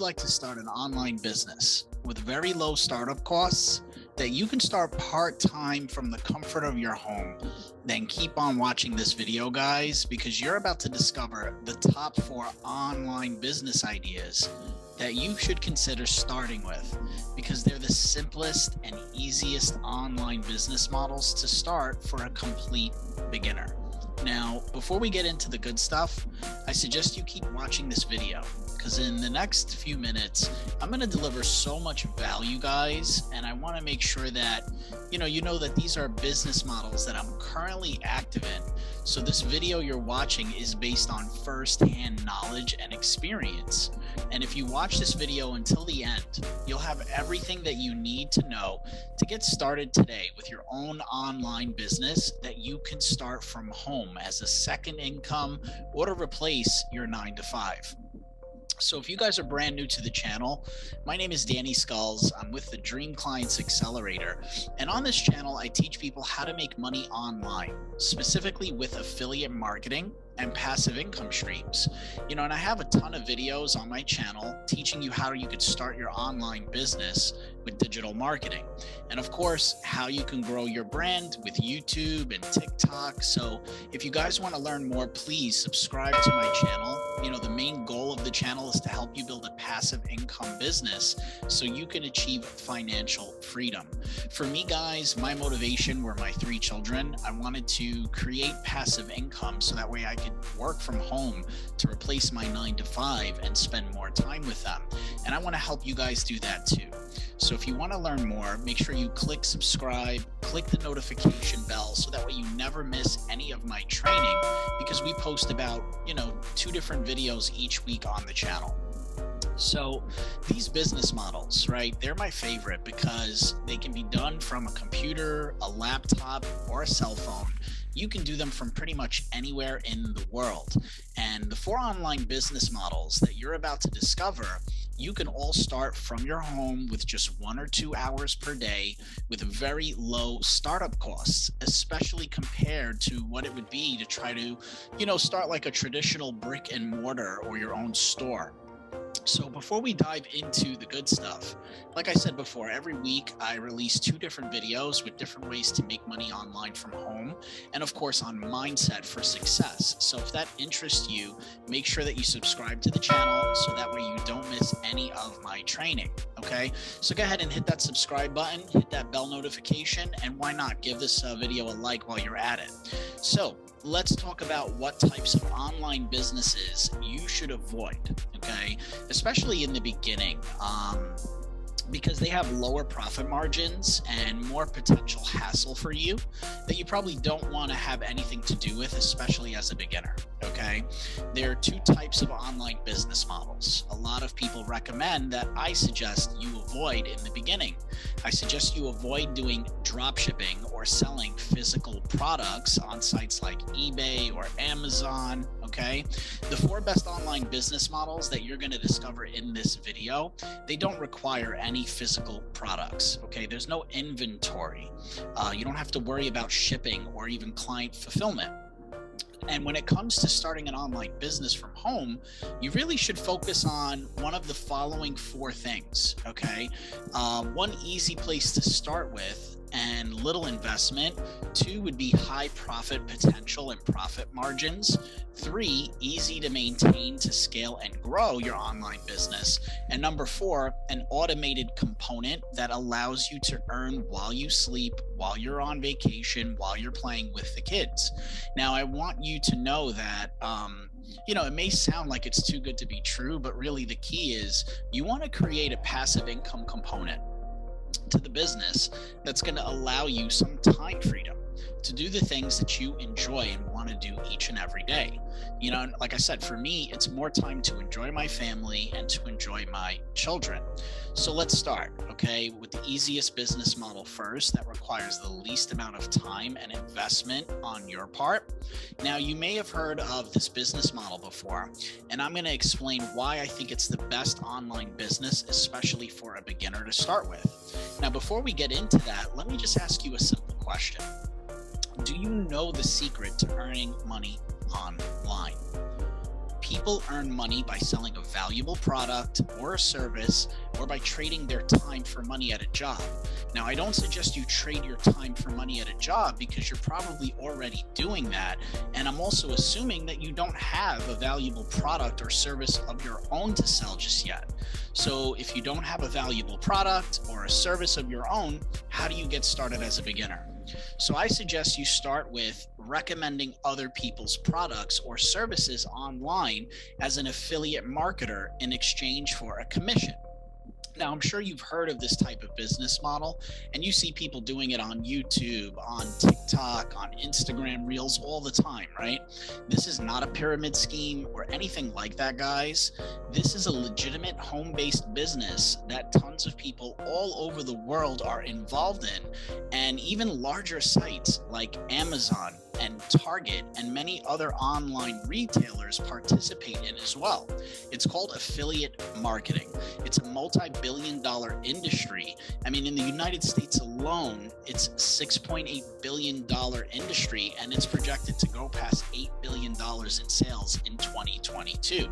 you'd like to start an online business with very low startup costs that you can start part time from the comfort of your home, then keep on watching this video, guys, because you're about to discover the top four online business ideas that you should consider starting with because they're the simplest and easiest online business models to start for a complete beginner. Now, before we get into the good stuff, I suggest you keep watching this video because in the next few minutes, I'm going to deliver so much value, guys, and I want to make sure that you know you know that these are business models that I'm currently active in. So this video you're watching is based on first-hand knowledge and experience. And if you watch this video until the end, you'll have everything that you need to know to get started today with your own online business that you can start from home as a second income or to replace your 9 to 5. So, if you guys are brand new to the channel, my name is Danny Sculls. I'm with the Dream Clients Accelerator. And on this channel, I teach people how to make money online, specifically with affiliate marketing and passive income streams. You know, and I have a ton of videos on my channel teaching you how you could start your online business with digital marketing. And of course, how you can grow your brand with YouTube and TikTok. So, if you guys want to learn more, please subscribe to my channel. You know, the main goal of the channel is to help you build a passive income business so you can achieve financial freedom. For me, guys, my motivation were my three children. I wanted to create passive income so that way I could work from home to replace my nine to five and spend more time with them. And I want to help you guys do that too. So if you want to learn more, make sure you click subscribe, click the notification bell so that way you never miss any of my training because we post about, you know, two different videos each week on the channel. So these business models, right, they're my favorite because they can be done from a computer, a laptop, or a cell phone you can do them from pretty much anywhere in the world. And the four online business models that you're about to discover, you can all start from your home with just one or two hours per day with very low startup costs, especially compared to what it would be to try to, you know, start like a traditional brick and mortar or your own store. So, before we dive into the good stuff, like I said before, every week I release two different videos with different ways to make money online from home, and of course on mindset for success. So, if that interests you, make sure that you subscribe to the channel so that way you don't miss any of my training. Okay, so go ahead and hit that subscribe button, hit that bell notification, and why not give this uh, video a like while you're at it. So, let's talk about what types of online businesses you should avoid, okay? Especially in the beginning. Um, because they have lower profit margins and more potential hassle for you that you probably don't want to have anything to do with, especially as a beginner. Okay. There are two types of online business models. A lot of people recommend that I suggest you avoid in the beginning. I suggest you avoid doing drop shipping or selling physical products on sites like eBay or Amazon okay? The four best online business models that you're going to discover in this video, they don't require any physical products, okay? There's no inventory. Uh, you don't have to worry about shipping or even client fulfillment. And when it comes to starting an online business from home, you really should focus on one of the following four things. Okay. Uh, one easy place to start with and little investment. Two would be high profit potential and profit margins. Three, easy to maintain, to scale, and grow your online business. And number four, an automated component that allows you to earn while you sleep, while you're on vacation, while you're playing with the kids. Now, I want you to know that. Um, you know, it may sound like it's too good to be true, but really the key is you want to create a passive income component to the business that's going to allow you some time freedom to do the things that you enjoy and want to do each and every day. You know, like I said, for me, it's more time to enjoy my family and to enjoy my children. So let's start, okay, with the easiest business model first that requires the least amount of time and investment on your part. Now, you may have heard of this business model before, and I'm going to explain why I think it's the best online business, especially for a beginner to start with. Now, before we get into that, let me just ask you a simple question do you know the secret to earning money online? People earn money by selling a valuable product or a service or by trading their time for money at a job. Now, I don't suggest you trade your time for money at a job because you're probably already doing that. And I'm also assuming that you don't have a valuable product or service of your own to sell just yet. So, if you don't have a valuable product or a service of your own, how do you get started as a beginner? So I suggest you start with recommending other people's products or services online as an affiliate marketer in exchange for a commission. Now, I'm sure you've heard of this type of business model, and you see people doing it on YouTube, on TikTok, on Instagram Reels all the time, right? This is not a pyramid scheme or anything like that, guys. This is a legitimate home based business that tons of people all over the world are involved in, and even larger sites like Amazon and Target and many other online retailers participate in as well. It's called affiliate marketing. It's a multi billion dollar industry. I mean, in the United States alone, it's $6.8 billion industry and it's projected to go past $8 billion in sales in 2022.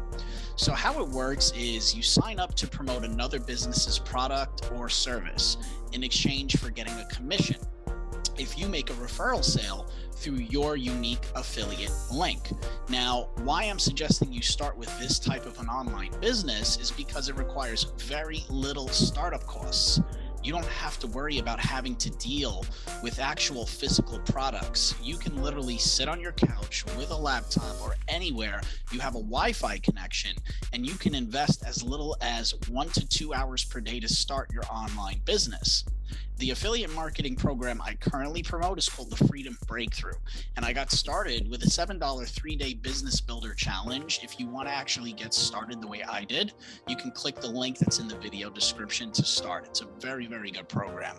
So, how it works is you sign up to promote another business's product or service in exchange for getting a commission if you make a referral sale through your unique affiliate link. Now, why I'm suggesting you start with this type of an online business is because it requires very little startup costs. You don't have to worry about having to deal with actual physical products. You can literally sit on your couch with a laptop or anywhere you have a Wi Fi connection, and you can invest as little as one to two hours per day to start your online business. The affiliate marketing program I currently promote is called the Freedom Breakthrough. And I got started with a $7 three day business builder challenge. If you want to actually get started the way I did, you can click the link that's in the video description to start. It's a very, very good program.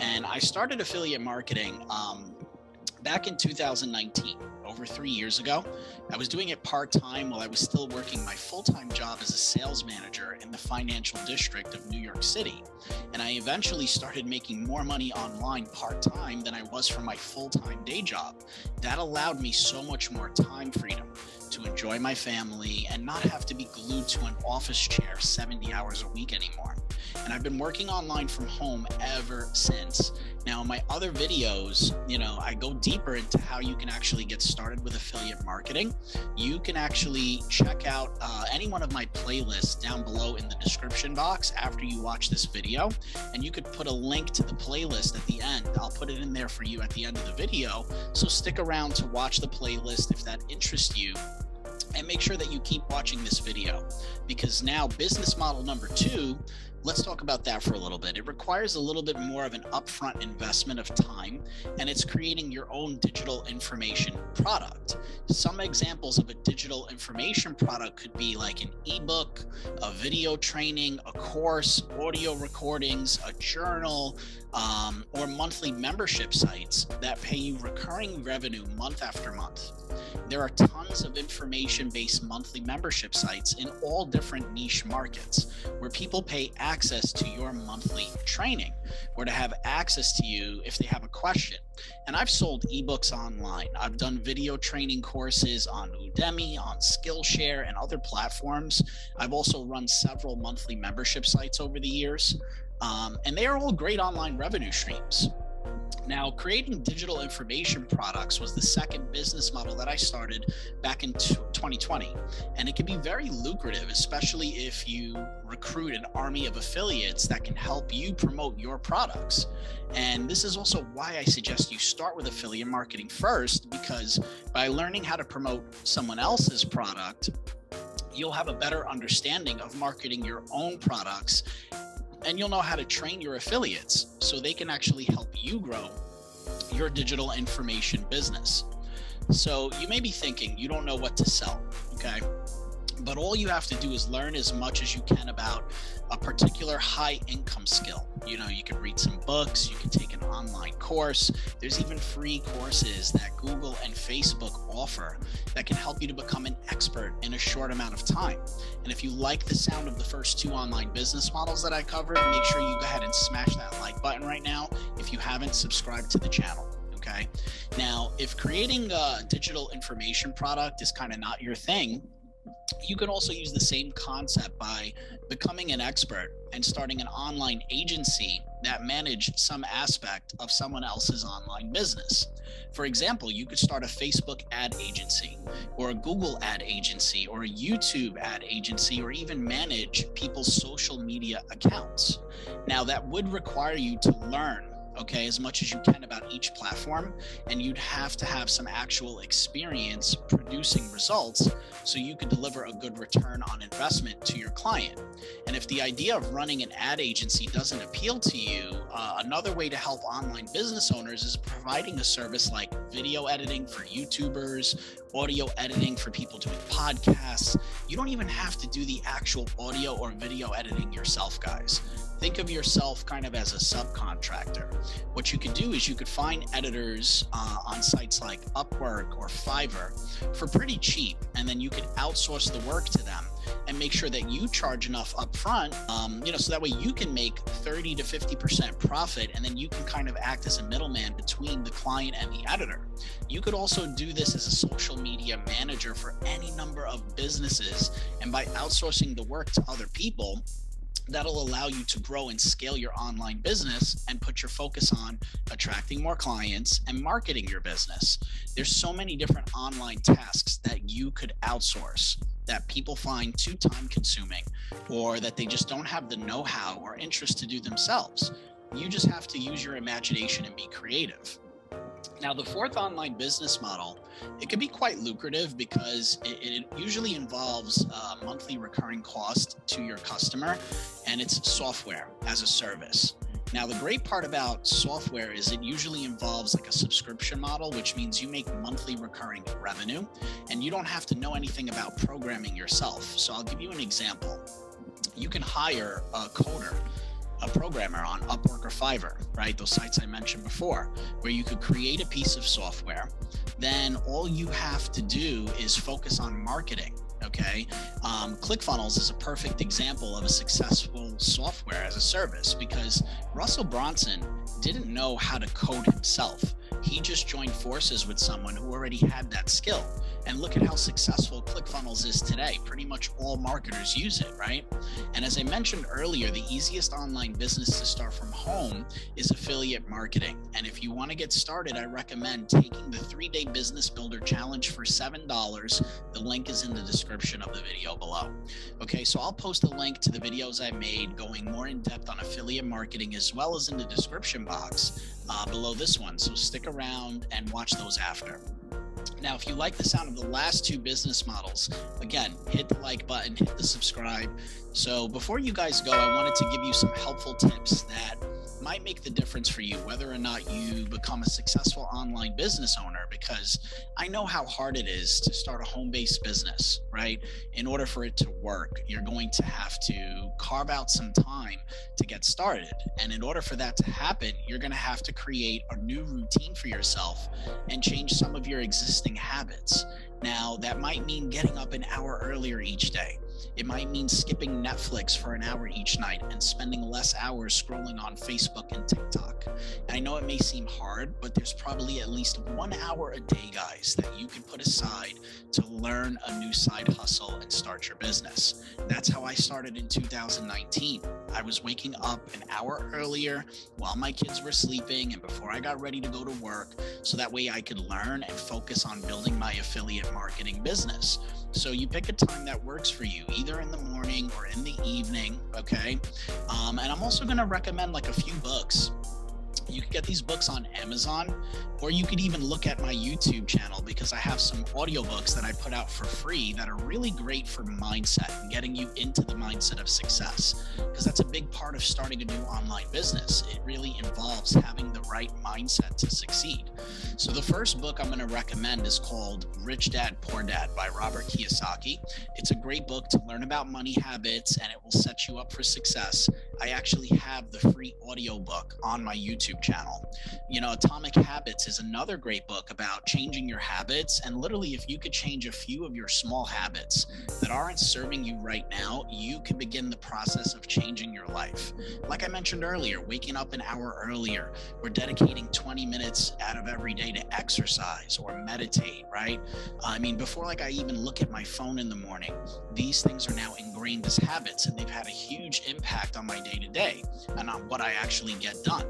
And I started affiliate marketing um, back in 2019 over three years ago. I was doing it part time while I was still working my full time job as a sales manager in the financial district of New York City. And I eventually started making more money online part time than I was from my full time day job. That allowed me so much more time freedom to enjoy my family and not have to be glued to an office chair 70 hours a week anymore. And I've been working online from home ever since. Now, in my other videos, you know, I go deeper into how you can actually get started with affiliate marketing. You can actually check out uh, any one of my playlists down below in the description box after you watch this video. And you could put a link to the playlist at the end. I'll put it in there for you at the end of the video. So stick around to watch the playlist if that interests you and make sure that you keep watching this video because now business model number two let's talk about that for a little bit. It requires a little bit more of an upfront investment of time, and it's creating your own digital information product. Some examples of a digital information product could be like an ebook, a video training, a course, audio recordings, a journal, um, or monthly membership sites that pay you recurring revenue month after month. There are tons of information based monthly membership sites in all different niche markets where people pay access to your monthly training or to have access to you if they have a question. And I've sold ebooks online. I've done video training courses on Udemy, on Skillshare, and other platforms. I've also run several monthly membership sites over the years. Um, and they are all great online revenue streams. Now, creating digital information products was the second business model that I started back in 2020. And it can be very lucrative, especially if you recruit an army of affiliates that can help you promote your products. And this is also why I suggest you start with affiliate marketing first, because by learning how to promote someone else's product, you'll have a better understanding of marketing your own products and you'll know how to train your affiliates so they can actually help you grow your digital information business. So you may be thinking you don't know what to sell, okay? But all you have to do is learn as much as you can about a particular high income skill. You know, you can read some books, you can take an online course. There's even free courses that Google and Facebook offer that can help you to become an expert in a short amount of time. And if you like the sound of the first two online business models that I covered, make sure you go ahead and smash that like button right now if you haven't subscribed to the channel. Okay. Now, if creating a digital information product is kind of not your thing, you could also use the same concept by becoming an expert and starting an online agency that manage some aspect of someone else's online business. For example, you could start a Facebook ad agency or a Google ad agency or a YouTube ad agency or even manage people's social media accounts. Now, that would require you to learn okay, as much as you can about each platform. And you'd have to have some actual experience producing results so you could deliver a good return on investment to your client. And if the idea of running an ad agency doesn't appeal to you, uh, another way to help online business owners is providing a service like video editing for YouTubers, audio editing for people doing podcasts. You don't even have to do the actual audio or video editing yourself, guys think of yourself kind of as a subcontractor. What you could do is you could find editors uh, on sites like Upwork or Fiverr for pretty cheap, and then you could outsource the work to them and make sure that you charge enough upfront, um, you know, so that way you can make 30 to 50% profit, and then you can kind of act as a middleman between the client and the editor. You could also do this as a social media manager for any number of businesses, and by outsourcing the work to other people, that'll allow you to grow and scale your online business and put your focus on attracting more clients and marketing your business. There's so many different online tasks that you could outsource that people find too time consuming or that they just don't have the know-how or interest to do themselves. You just have to use your imagination and be creative. Now, the fourth online business model, it can be quite lucrative because it, it usually involves a monthly recurring cost to your customer and it's software as a service. Now, the great part about software is it usually involves like a subscription model, which means you make monthly recurring revenue and you don't have to know anything about programming yourself. So, I'll give you an example. You can hire a coder a programmer on Upwork or Fiverr, right? Those sites I mentioned before, where you could create a piece of software. Then all you have to do is focus on marketing. Okay. Um, ClickFunnels is a perfect example of a successful software as a service because Russell Brunson didn't know how to code himself. He just joined forces with someone who already had that skill. And look at how successful ClickFunnels is today. Pretty much all marketers use it, right? And as I mentioned earlier, the easiest online business to start from home is affiliate marketing. And if you want to get started, I recommend taking the three day business builder challenge for $7. The link is in the description of the video below. Okay, so I'll post a link to the videos I made going more in depth on affiliate marketing as well as in the description box uh, below this one. So stick around and watch those after. Now, if you like the sound of the last two business models, again, hit the like button, hit the subscribe. So, before you guys go, I wanted to give you some helpful tips that might make the difference for you whether or not you become a successful online business owner because I know how hard it is to start a home based business, right? In order for it to work, you're going to have to carve out some time to get started. And in order for that to happen, you're going to have to create a new routine for yourself and change some of your existing habits. Now, that might mean getting up an hour earlier each day. It might mean skipping Netflix for an hour each night and spending less hours scrolling on Facebook and TikTok. And I know it may seem hard, but there's probably at least one hour a day, guys, that you can put aside to learn a new side hustle and start your business. That's how I started in 2019. I was waking up an hour earlier while my kids were sleeping and before I got ready to go to work, so that way I could learn and focus on building my affiliate marketing business. So you pick a time that works for you, either in the morning or in the evening. Okay. Um, and I'm also going to recommend like a few books you can get these books on Amazon, or you could even look at my YouTube channel because I have some audiobooks that I put out for free that are really great for mindset and getting you into the mindset of success. Because that's a big part of starting a new online business. It really involves having the right mindset to succeed. So, the first book I'm going to recommend is called Rich Dad Poor Dad by Robert Kiyosaki. It's a great book to learn about money habits and it will set you up for success. I actually have the free audiobook on my YouTube YouTube channel. You know, Atomic Habits is another great book about changing your habits. And literally, if you could change a few of your small habits that aren't serving you right now, you can begin the process of changing your life. Like I mentioned earlier, waking up an hour earlier, or dedicating 20 minutes out of every day to exercise or meditate, right? I mean, before like I even look at my phone in the morning, these things are now ingrained as habits and they've had a huge impact on my day to day and on what I actually get done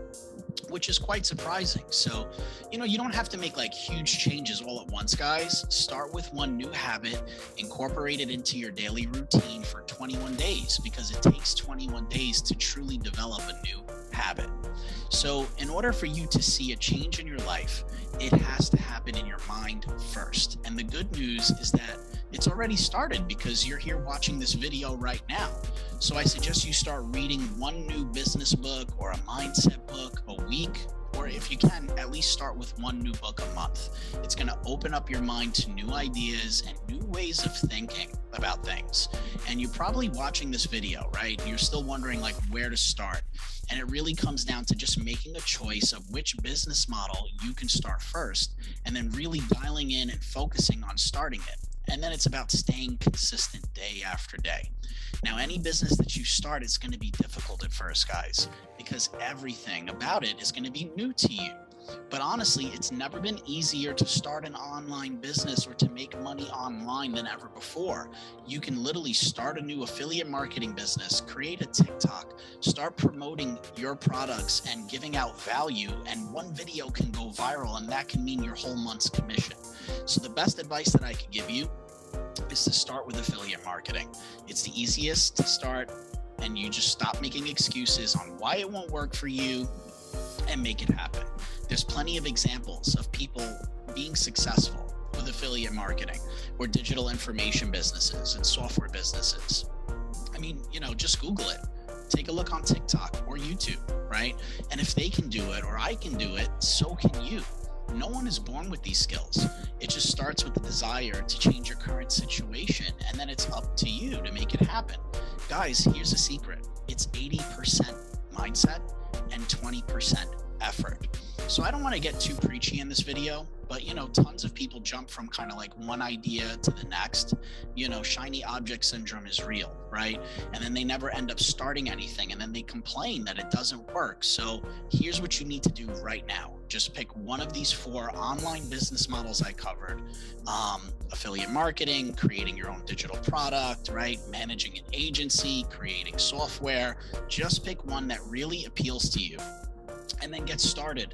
which is quite surprising. So, you know, you don't have to make like huge changes all at once, guys. Start with one new habit, incorporate it into your daily routine for 21 days because it takes 21 days to truly develop a new habit. So, in order for you to see a change in your life, it has to happen in your mind first. And the good news is that it's already started because you're here watching this video right now. So I suggest you start reading one new business book or a mindset book a week, or if you can, at least start with one new book a month. It's going to open up your mind to new ideas and new ways of thinking about things. And you're probably watching this video, right? You're still wondering like where to start. And it really comes down to just making a choice of which business model you can start first and then really dialing in and focusing on starting it. And then it's about staying consistent day after day. Now, any business that you start is going to be difficult at first, guys, because everything about it is going to be new to you. But honestly, it's never been easier to start an online business or to make money online than ever before. You can literally start a new affiliate marketing business, create a TikTok, start promoting your products and giving out value, and one video can go viral, and that can mean your whole month's commission. So, the best advice that I could give you is to start with affiliate marketing. It's the easiest to start, and you just stop making excuses on why it won't work for you and make it happen. There's plenty of examples of people being successful with affiliate marketing or digital information businesses and software businesses. I mean, you know, just Google it. Take a look on TikTok or YouTube, right? And if they can do it or I can do it, so can you. No one is born with these skills. It just starts with the desire to change your current situation, and then it's up to you to make it happen. Guys, here's a secret it's 80% mindset and 20% effort. So I don't want to get too preachy in this video, but you know, tons of people jump from kind of like one idea to the next. You know, shiny object syndrome is real, right? And then they never end up starting anything and then they complain that it doesn't work. So here's what you need to do right now. Just pick one of these four online business models I covered um, affiliate marketing, creating your own digital product, right? Managing an agency, creating software. Just pick one that really appeals to you and then get started.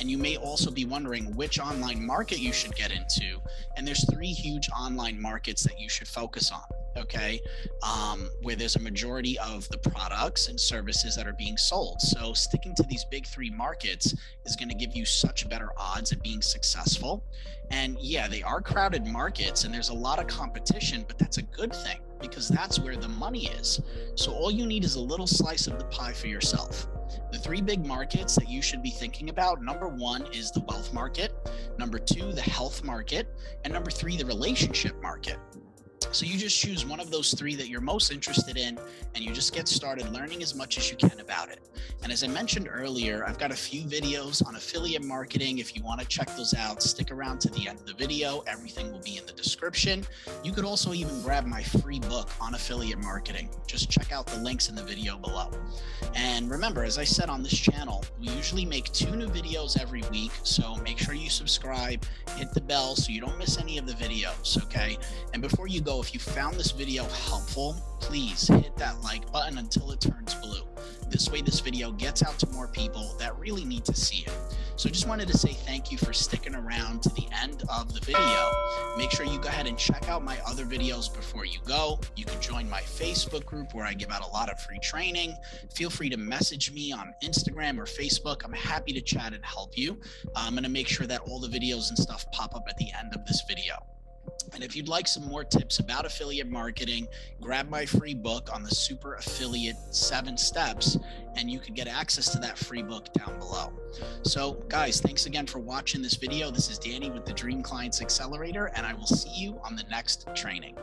And you may also be wondering which online market you should get into. And there's three huge online markets that you should focus on. Okay, um, where there's a majority of the products and services that are being sold. So, sticking to these big three markets is going to give you such better odds at being successful. And yeah, they are crowded markets and there's a lot of competition, but that's a good thing because that's where the money is. So, all you need is a little slice of the pie for yourself. The three big markets that you should be thinking about number one is the wealth market, number two, the health market, and number three, the relationship market. So you just choose one of those three that you're most interested in, and you just get started learning as much as you can about it. And as I mentioned earlier, I've got a few videos on affiliate marketing. If you want to check those out, stick around to the end of the video. Everything will be in the description. You could also even grab my free book on affiliate marketing. Just check out the links in the video below. And remember, as I said on this channel, we usually make two new videos every week. So make sure you subscribe, hit the bell so you don't miss any of the videos, okay? And before you go, if you found this video helpful, please hit that like button until it turns blue. This way, this video gets out to more people that really need to see it. So just wanted to say thank you for sticking around to the end of the video. Make sure you go ahead and check out my other videos before you go. You can join my Facebook group where I give out a lot of free training. Feel free to message me on Instagram or Facebook. I'm happy to chat and help you. I'm going to make sure that all the videos and stuff pop up at the end of this video. And if you'd like some more tips about affiliate marketing, grab my free book on the Super Affiliate Seven Steps, and you can get access to that free book down below. So, guys, thanks again for watching this video. This is Danny with the Dream Clients Accelerator, and I will see you on the next training.